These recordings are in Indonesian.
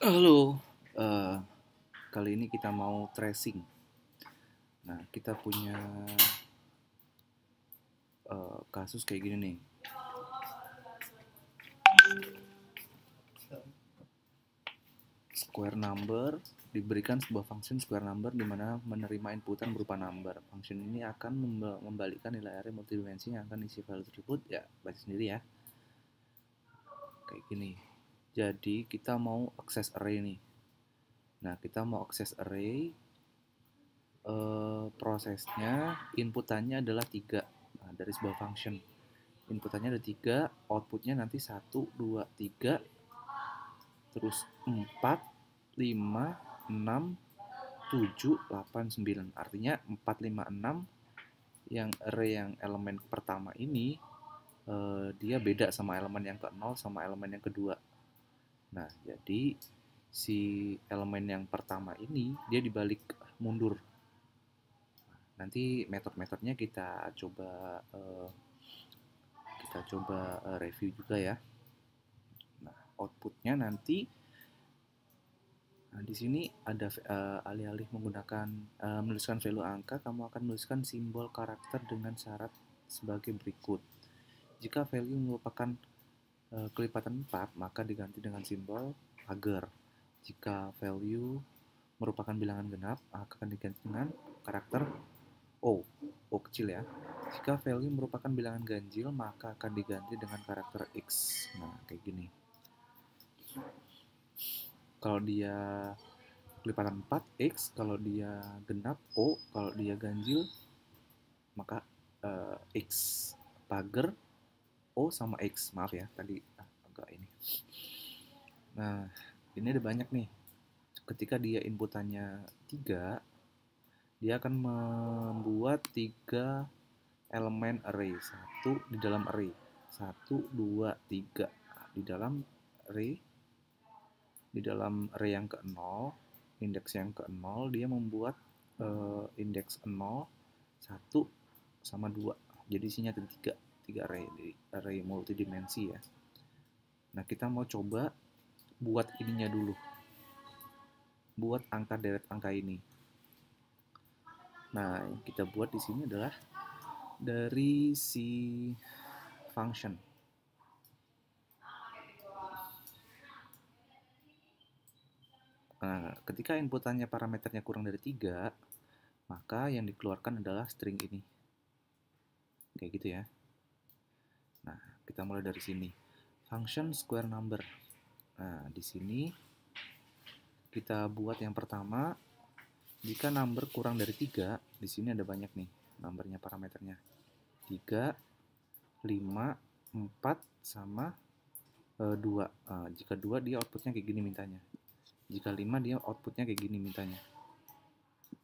Halo, eh, kali ini kita mau tracing. Nah, kita punya eh, kasus kayak gini nih. Square number diberikan sebuah function square number di mana menerima inputan berupa number. Function ini akan memba- membalikkan nilai array multidimensi yang akan isi value tersebut. Ya, baca sendiri ya. Kayak gini. Jadi kita mau akses array nih. Nah, kita mau akses array. eh, prosesnya inputannya adalah tiga nah, dari sebuah function. Inputannya ada tiga, outputnya nanti satu, dua, tiga, terus empat, lima, enam, tujuh, delapan, sembilan. Artinya empat, lima, enam yang array yang elemen pertama ini eh, dia beda sama elemen yang ke nol sama elemen yang kedua. Nah, jadi si elemen yang pertama ini dia dibalik mundur. Nanti metode-metodenya kita coba eh, kita coba eh, review juga ya. Nah, outputnya nanti nah, di sini ada eh, alih-alih menggunakan eh, menuliskan value angka, kamu akan menuliskan simbol karakter dengan syarat sebagai berikut. Jika value merupakan kelipatan 4, maka diganti dengan simbol pagar. Jika value merupakan bilangan genap, akan diganti dengan karakter O, O kecil ya. Jika value merupakan bilangan ganjil, maka akan diganti dengan karakter X. Nah, kayak gini. Kalau dia kelipatan 4, X. Kalau dia genap, O. Kalau dia ganjil, maka eh, X. Pagar, O sama X. Maaf ya, tadi ah, agak ini. Nah, ini ada banyak nih. Ketika dia inputannya 3, dia akan membuat tiga elemen array. Satu di dalam array. Satu, dua, tiga. Di dalam array, di dalam array yang ke 0, indeks yang ke 0, dia membuat eh, indeks 0, 1, sama 2. Jadi isinya ada tiga, tiga array, array multidimensi ya. Nah, kita mau coba buat ininya dulu. Buat angka deret angka ini. Nah, yang kita buat di sini adalah dari si function. Nah, ketika inputannya parameternya kurang dari 3, maka yang dikeluarkan adalah string ini. Kayak gitu ya. Nah, kita mulai dari sini. Function square number. Nah, di sini kita buat yang pertama jika number kurang dari 3, di sini ada banyak nih numbernya parameternya. 3, 5, 4, sama e, 2. Nah, jika 2 dia outputnya kayak gini mintanya. Jika 5 dia outputnya kayak gini mintanya.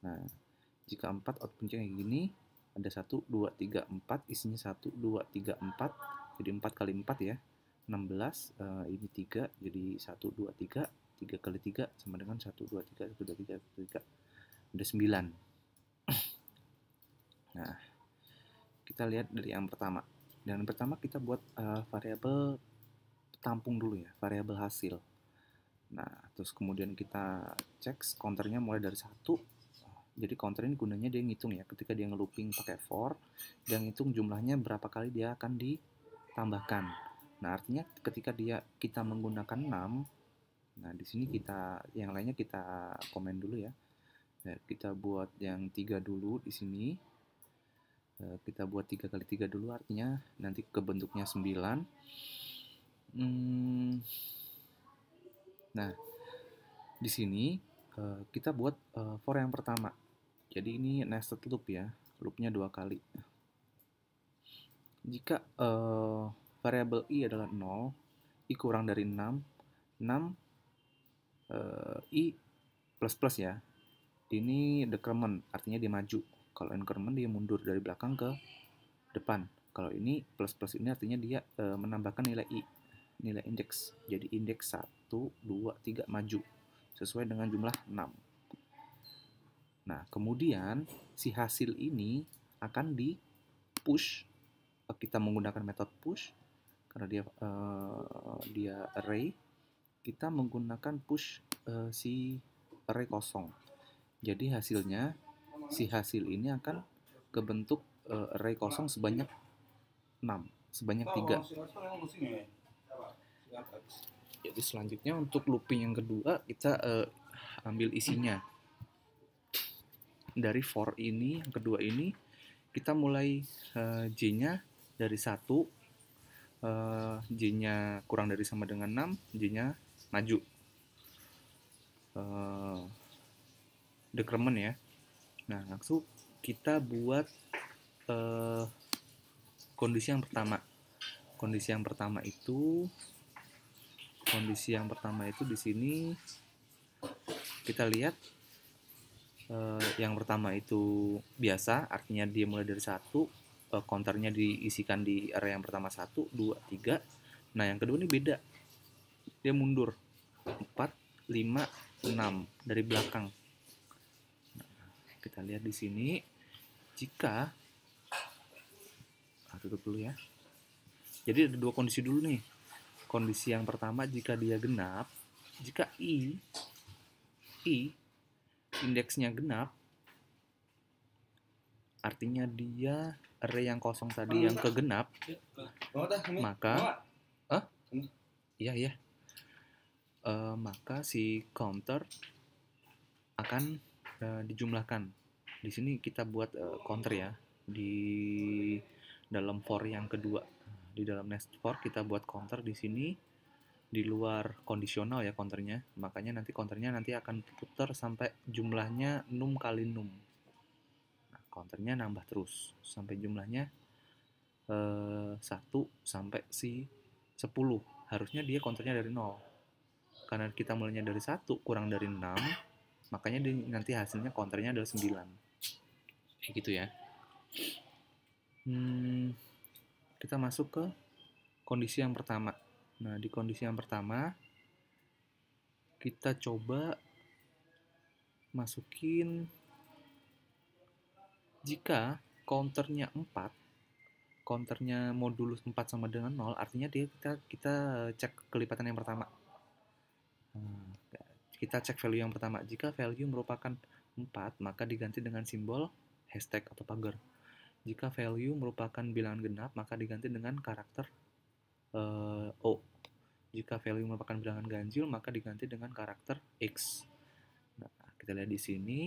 Nah, jika 4 outputnya kayak gini, ada 1, 2, 3, 4, isinya 1, 2, 3, 4, jadi 4 kali 4 ya. 16, e, ini 3, jadi 1, 2, 3, 3 kali 3 sama dengan 1, 2, 3, 1, 2, 3, 1, 2, 3 ada 9 nah kita lihat dari yang pertama. Dan yang pertama kita buat uh, variabel tampung dulu ya. Variabel hasil. Nah terus kemudian kita cek counternya mulai dari satu jadi counter ini gunanya dia ngitung ya ketika dia ngelooping pakai for dia ngitung jumlahnya berapa kali dia akan ditambahkan nah artinya ketika dia kita menggunakan 6 nah di sini kita yang lainnya kita komen dulu ya Ya, kita buat yang tiga dulu di sini. Eh, kita buat tiga kali tiga dulu artinya nanti kebentuknya sembilan. Hmm. Nah, di sini eh, kita buat eh, for yang pertama. Jadi ini nested loop ya, loopnya dua kali. Jika variabel i adalah 0, i kurang dari 6, 6 i plus plus ya, ini decrement artinya dia maju. Kalau increment dia mundur dari belakang ke depan. Kalau ini plus plus ini artinya dia e, menambahkan nilai i nilai indeks. Jadi indeks 1 2 3 maju sesuai dengan jumlah 6 nah kemudian si hasil ini akan di push kita menggunakan metode push karena dia uh, dia array kita menggunakan push uh, si array kosong. Jadi hasilnya si hasil ini akan kebentuk uh, array kosong sebanyak 6, sebanyak 3. Jadi selanjutnya untuk looping yang kedua kita uh, ambil isinya. Dari for ini yang kedua ini kita mulai uh, J-nya dari 1 uh, J-nya kurang dari sama dengan 6, J-nya maju. Uh, decrement ya. Nah, langsung kita buat uh, kondisi yang pertama. Kondisi yang pertama itu kondisi yang pertama itu di sini kita lihat uh, yang pertama itu biasa artinya dia mulai dari satu uh, diisikan di area yang pertama satu dua tiga. Nah yang kedua ini beda. Dia mundur. Empat lima enam dari belakang. Nah, kita lihat di sini jika ah, tutup dulu ya. Jadi ada dua kondisi dulu nih. Kondisi yang pertama jika dia genap, jika i i indeksnya genap, artinya dia array yang kosong tadi yang kegenap, maka ah iya iya. Uh, maka si counter akan uh, dijumlahkan. Di sini kita buat uh, counter ya. Di dalam for yang kedua di dalam nest for kita buat counter di sini di luar kondisional ya counternya makanya nanti counternya nanti akan putar sampai jumlahnya num kali num. Nah, counternya nambah terus. Sampai jumlahnya eh, 1 sampai si 10 harusnya dia counternya dari 0 karena kita mulainya dari 1 kurang dari 6 makanya di, nanti hasilnya counternya adalah 9 kayak gitu ya. Hmm, kita masuk ke kondisi yang pertama. Nah, di kondisi yang pertama kita coba masukin jika counternya 4 counternya modulus 4 sama dengan 0 artinya dia kita kita cek kelipatan yang pertama. Kita cek value yang pertama. Jika value merupakan 4 maka diganti dengan simbol hashtag atau pagar. Jika value merupakan bilangan genap, maka diganti dengan karakter uh, O. Jika value merupakan bilangan ganjil, maka diganti dengan karakter X. Nah, kita lihat di sini.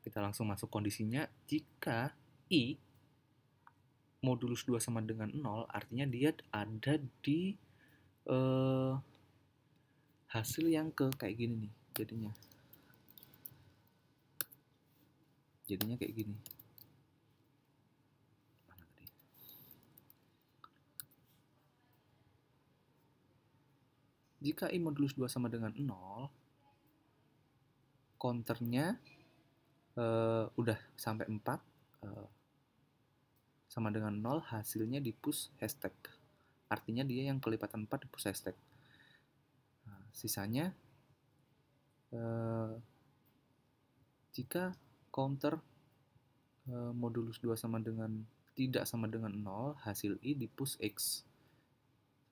Kita langsung masuk kondisinya. Jika I modulus 2 sama dengan 0, artinya dia ada di uh, hasil yang ke kayak gini nih jadinya. jadinya kayak gini jika i modulus 2 sama dengan 0 counternya uh, udah sampai 4 uh, eh, sama dengan 0 hasilnya di push hashtag artinya dia yang kelipatan 4 di push hashtag nah, sisanya uh, jika counter uh, modulus 2 sama dengan tidak sama dengan 0, hasil I di push X.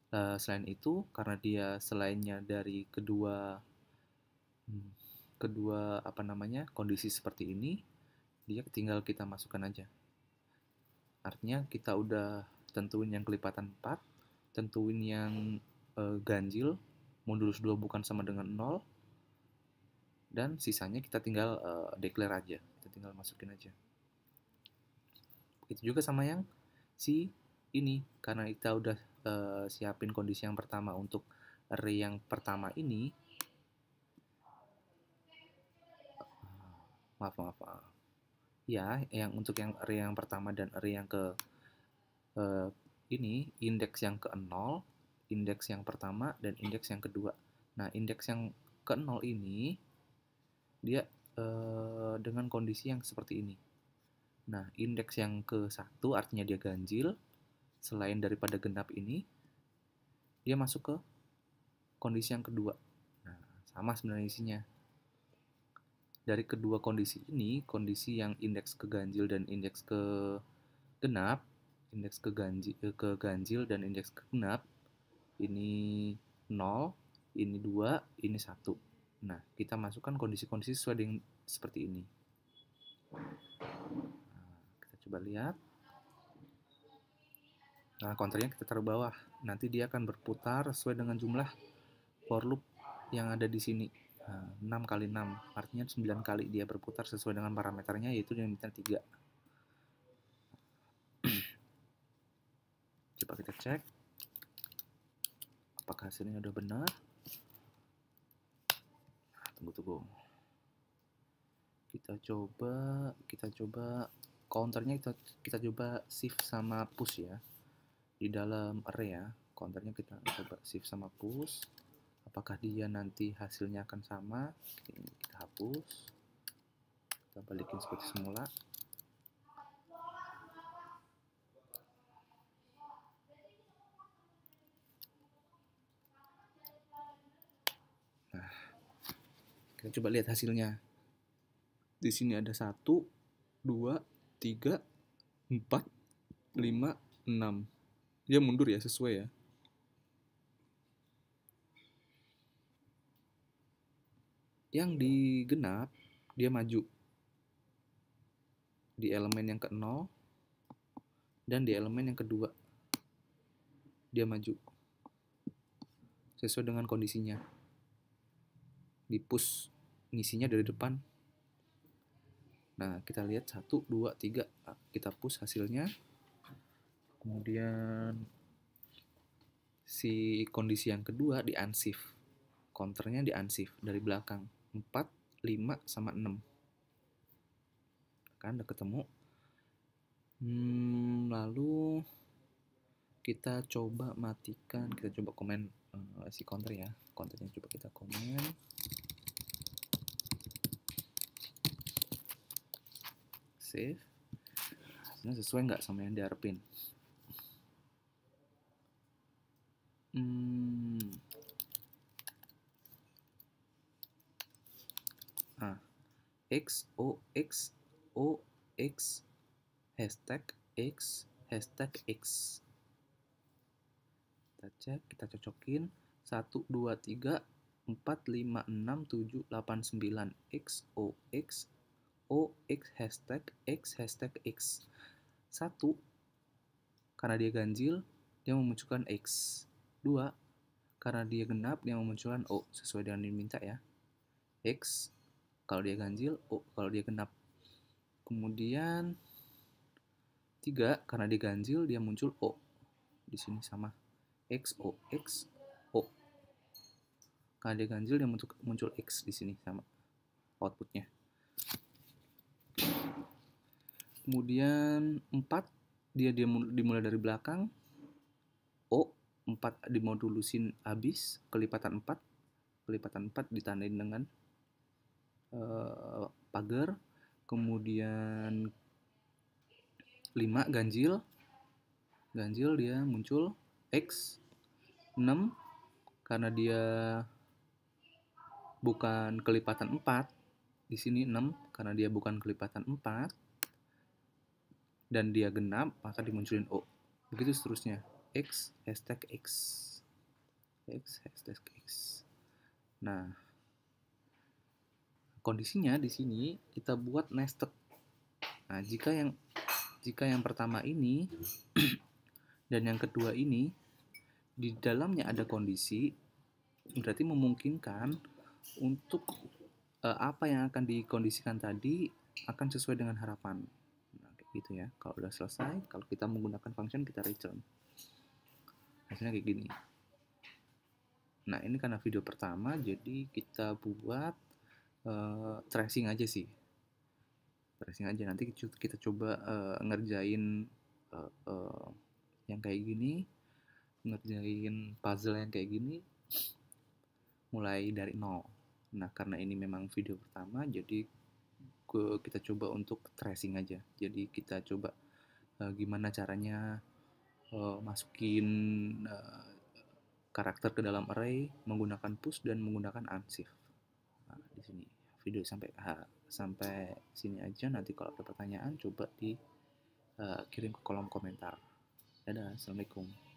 Uh, selain itu, karena dia selainnya dari kedua hmm, kedua apa namanya kondisi seperti ini, dia tinggal kita masukkan aja. Artinya kita udah tentuin yang kelipatan 4, tentuin yang uh, ganjil, modulus 2 bukan sama dengan 0, dan sisanya kita tinggal uh, declare aja kita tinggal masukin aja itu juga sama yang si ini karena kita udah uh, siapin kondisi yang pertama untuk array yang pertama ini maaf maaf, ya yang untuk yang array yang pertama dan array yang ke uh, ini indeks yang ke 0 indeks yang pertama dan indeks yang kedua nah indeks yang ke 0 ini dia uh, dengan kondisi yang seperti ini. Nah, indeks yang ke satu artinya dia ganjil. Selain daripada genap ini, dia masuk ke kondisi yang kedua. Nah, sama sebenarnya isinya. Dari kedua kondisi ini, kondisi yang indeks ke ganjil dan indeks ke genap, indeks ke ganjil, eh, ke ganjil dan indeks ke genap, ini 0, ini 2, ini 1. Nah, kita masukkan kondisi-kondisi sesuai dengan seperti ini. Nah, kita coba lihat. Nah, counternya kita taruh bawah. Nanti dia akan berputar sesuai dengan jumlah for loop yang ada di sini. Nah, 6 kali 6, artinya 9 kali dia berputar sesuai dengan parameternya, yaitu diameter 3. Coba kita cek. Apakah hasilnya udah benar? Tunggu, tunggu. Kita coba, kita coba counternya kita, kita coba shift sama push ya di dalam array ya. Counternya kita coba shift sama push. Apakah dia nanti hasilnya akan sama? Ini kita hapus. Kita balikin seperti semula. Nah kita coba lihat hasilnya. Di sini ada satu dua tiga empat lima enam dia mundur ya sesuai ya. Yang digenap dia maju. Di elemen yang ke nol dan di elemen yang kedua. Dia maju. Sesuai dengan kondisinya. Di push ngisinya dari depan. Nah kita lihat satu dua tiga. Kita push hasilnya kemudian si kondisi yang kedua di unshift. Counternya di unshift. Dari belakang 4, 5, sama 6 kan udah ketemu. Hmm, lalu kita coba matikan. Kita coba komen uh, si counter ya. Counternya coba kita komen. Save. Ini sesuai nggak sama yang diharapin Hmm. Ah, X O X O X hashtag X hashtag X. Kita cek, kita cocokin 1 2 3 4 5 6 7 8 9 X O X O X hashtag X hashtag X. Satu karena dia ganjil dia memunculkan X. 2. Karena dia genap, dia memunculkan O sesuai dengan diminta ya. X kalau dia ganjil, O kalau dia genap. Kemudian 3 karena dia ganjil, dia muncul O. Di sini sama. X, O, X, O. Karena dia ganjil, dia muncul, muncul X di sini sama outputnya. Kemudian 4 dia dia dimulai dari belakang. O 4 dimodulusin habis kelipatan 4 kelipatan 4 ditandain dengan uh, pagar kemudian 5 ganjil ganjil dia muncul X 6 karena dia bukan kelipatan 4 di sini 6 karena dia bukan kelipatan 4 dan dia genap maka dimunculin O begitu seterusnya X hashtag X. X hashtag X. Nah kondisinya di sini kita buat nested. Nah jika yang jika yang pertama ini dan yang kedua ini di dalamnya ada kondisi berarti memungkinkan untuk uh, apa yang akan dikondisikan tadi akan sesuai dengan harapan. Nah, gitu ya. Kalau udah selesai kalau kita menggunakan function kita return hasilnya kayak gini. Nah ini karena video pertama jadi kita buat uh, tracing aja sih. Tracing aja. Nanti kita coba uh, ngerjain uh, uh, yang kayak gini ngerjain puzzle yang kayak gini mulai dari nol. Nah karena ini memang video pertama jadi kita coba untuk tracing aja. Jadi kita coba uh, gimana caranya uh, masukin uh, karakter ke dalam array menggunakan push dan menggunakan unshift. Nah, di sini video sampai ha, sampai sini aja. Nanti kalau ada pertanyaan coba di uh, kirim ke kolom komentar. Dadah, assalamualaikum.